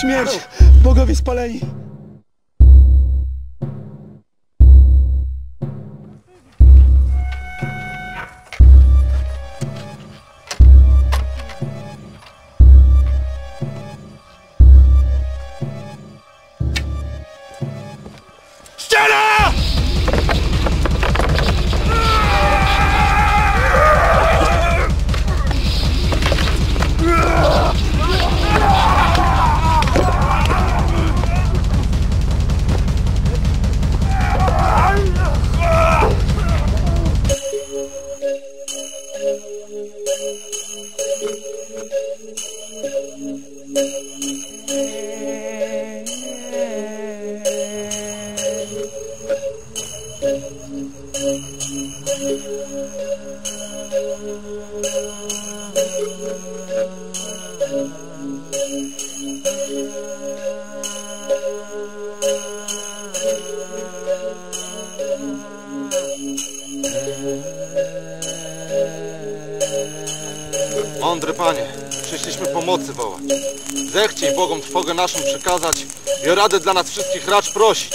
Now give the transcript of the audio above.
Śmierć! Bogowie spaleni! Mądry panie, przyszliśmy pomocy wołać. Zechciej Bogom trwogę naszą przekazać i o radę dla nas wszystkich racz prosić.